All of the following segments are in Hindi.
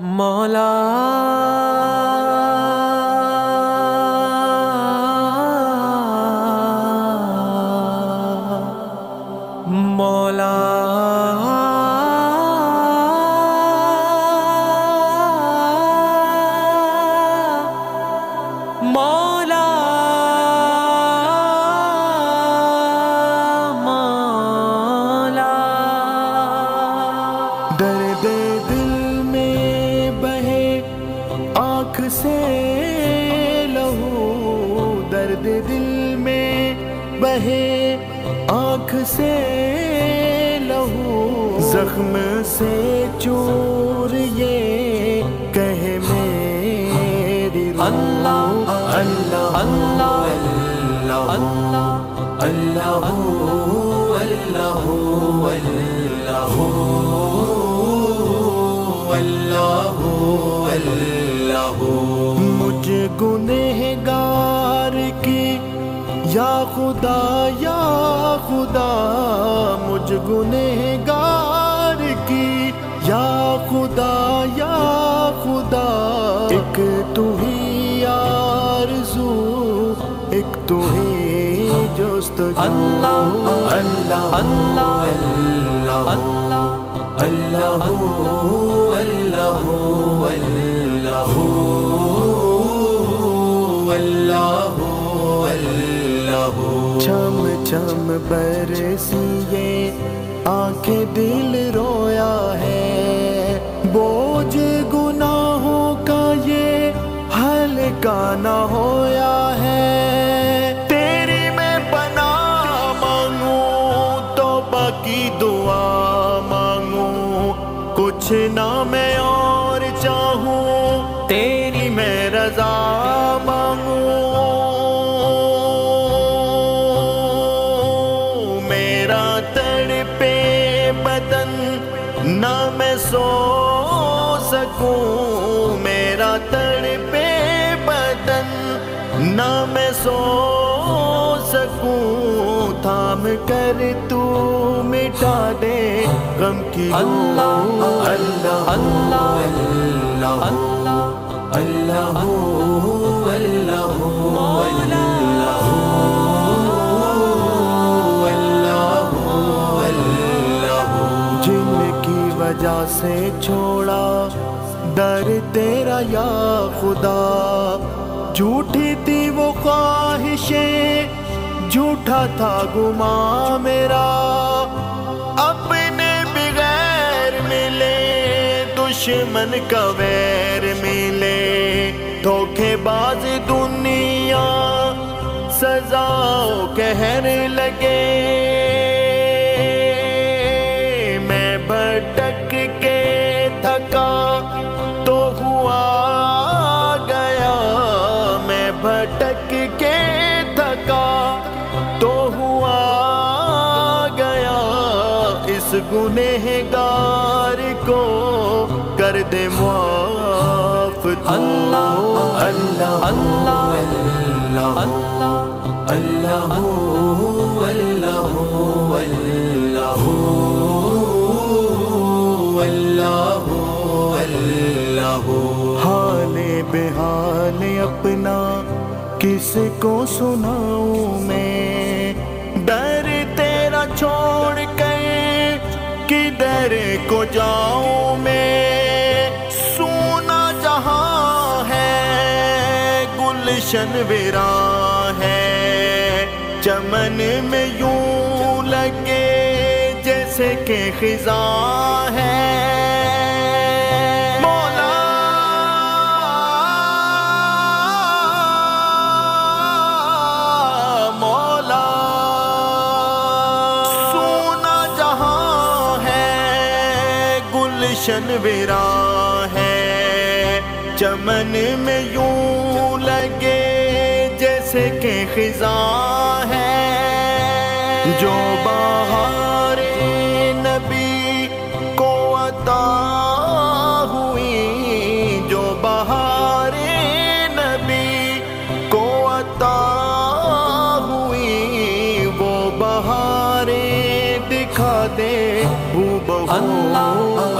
मौला। मौला। मौला। आँख से लहू। जख्म से चोर ये कह मेरी अल्लाह अल्लाह अल्लाह अल्लाह अल्लाह अल्लाह अल्लाह अल्लाह अल्लाह। मुझ गुनहगार की या खुदा या खुदा मुझ गुनहगार की। या खुदा या खुदा एक तू ही आरज़ू एक तू ही जोस्त अल्लाह अल्लाह अल्लाह अल्लाह अल्लाह छम छम बरसिए आँखें दिल रोया है। बोझ गुनाहों का ये हल्का न होया है। तेरी मैं बना मांगू तो बाकी दुआ मांगू। कुछ ना मैं और चाहूँ, तेरी मैं रजा मांगू। थाम कर, तू मिटा दे गम की अल्लाह अल्लाह अल्लाह अल्लाह अल्लाह जिनकी वजह से छोड़ा दर तेरा या खुदा, झूठी थी वो ख्वाहिशें। झूठा था गुमा मेरा। अपने बगैर मिले, दुश्मन का वैर मिले। धोखेबाज दुनिया सजाओ कहने लगे। इस गुनहगार को कर दे मुआफ तू। अल्लाह अल्लाह अल्लाह अल्लाह अल्लाह हाले बेहाल अपना किसको सुनाऊं मैं किधर को जाऊँ मैं। सोना जहाँ है, गुलशन विरा है। चमन में यूँ लगे जैसे के खिजा है। गुलशन विरा है। चमन में यूँ लगे जैसे के खिजा है। जो बाहर नबी को अता हुई, जो बाहर नबी को अता हुई, वो बहारें दिखा दे।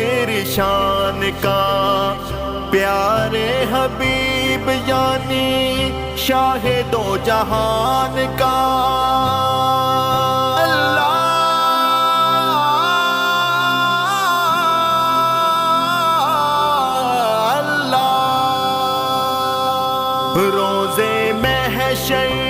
तेरी शान का प्यारे हबीब यानी शाहे दो जहान का। अल्लाह अल्लाह। रोज़े महशर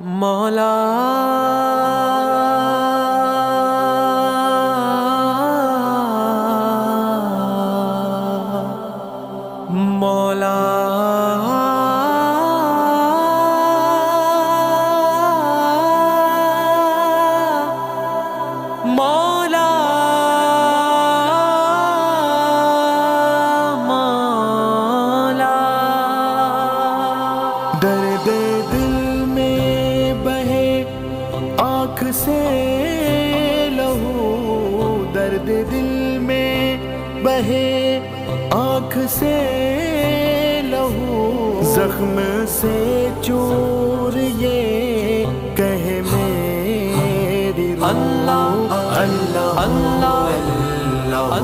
मौला। मौला। आँख से लहू दर्द दिल में बहे आँख से लहू जख्म से चोर ये कहे मेरी रूह। अल्लाह अल्लाह अल्लाह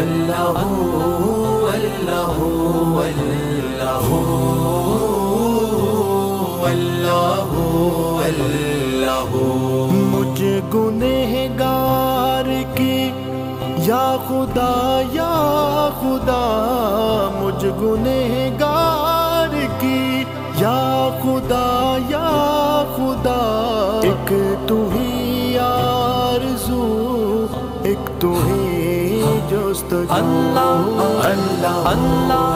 अल्लाह मुझ गुनहगार की, या खुदा या खुदा, मुझ गुनहगार की, या खुदा या खुदा। एक तू ही आरज़ू, एक तू ही जोस्तजू। अल्लाह अल्लाह अल्लाह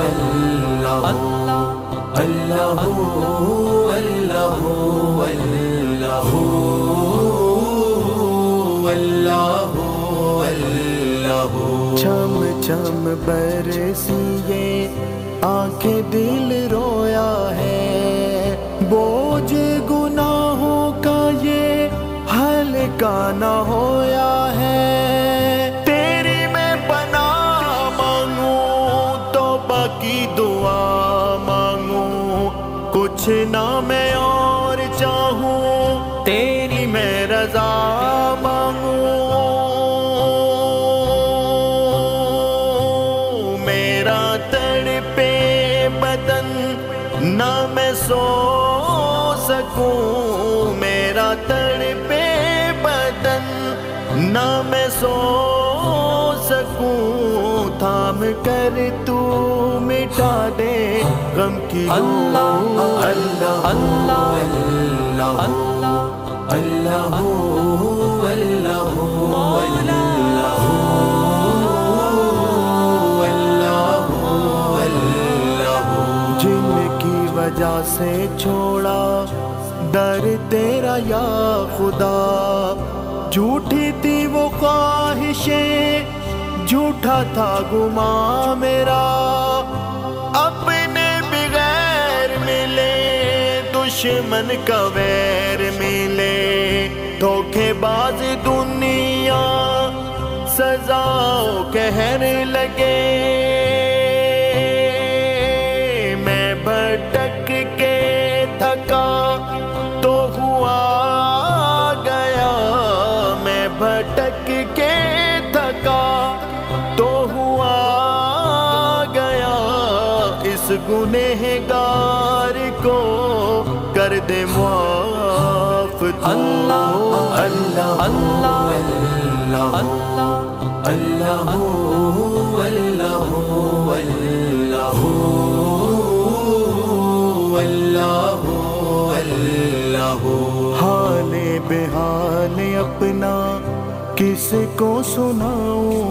अल्लाह छम छम बरसिए आँखें दिल रोया है। बोझ गुनाहों का ये हल्का ना है। मैं सो सकूँ मेरा तड़पे बदन न मैं सो सकूँ थाम कर तू मिटा दे गम की अल्लाह अल्लाह अल्लाह अल्लाह जिनकी से छोड़ा, डर तेरा या खुदा। झूठी थी वो ख्वाहिशें, झूठा था गुमा मेरा। अपने बगैर मिले, दुश्मन का वैर मिले। धोखेबाज दुनिया, सजाओ कहने लगे। तो हुआ गया मैं भटक के थका तो हुआ गया इस गुनहगार को कर दे माफ़ तू अल्लाह अल्लाह अल्लाह अल्लाह अल्लाह किसको सुनाऊं?